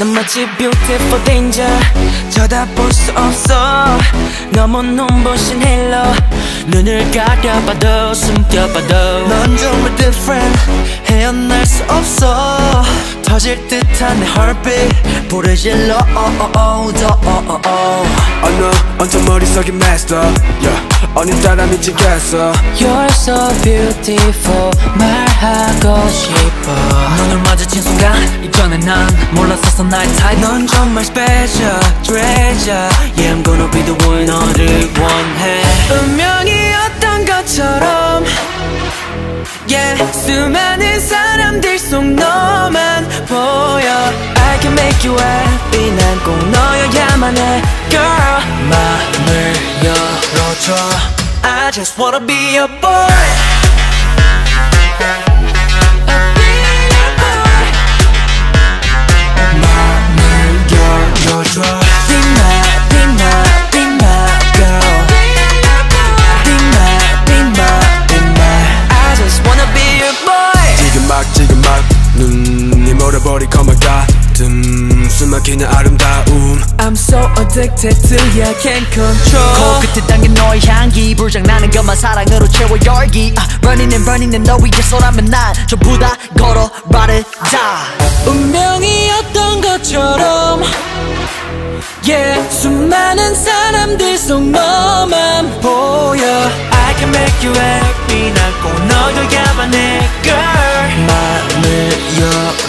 넌 마치 beautiful danger 쳐다볼 수 없어 너무 눈부신 헬로 눈을 가려봐도 숨겨봐도 넌 정말 different 헤어날 수 없어 터질 듯한 내 heartbeat 불을 질러 oh, oh, oh, 더 oh, oh, oh. 어느 언제 머릿속에 master yeah. 어느 따라 미치겠어 You're so beautiful 말 순간 이전에 난 몰랐었어 나의 type 넌 정말 special treasure Yeah I'm gonna be the one 너를 원해 운명이었던 것처럼 Yeah 수많은 사람들 속 너만 보여 I can make you happy 난 꼭 너여야만 해 Girl 마음을 열어줘 I just wanna be your boy 눈이 멀어버릴 것만 같은 숨막히는 아름다움 I'm so addicted to you, I can't control 코끝에 당긴 너의 향기 불장나는 것만 사랑으로 채워 열기 아, Running and running and 너 위해서라면 난 전부 다 걸어 바르다 운명이었던 것처럼 Yeah 수많은 사람들 속 너만 보여 I can make you happy 난 꼭 너여야만 해 Girl 마음을 열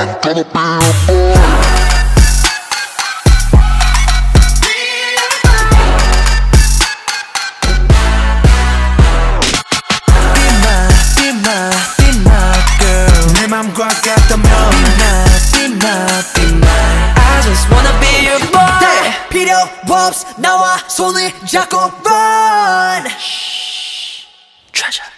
Be my, be my, be my girl 내 맘과 같다면 Be my, be my, be my I just wanna be your boy 필요 없어 나와 손을 잡고 run Treasure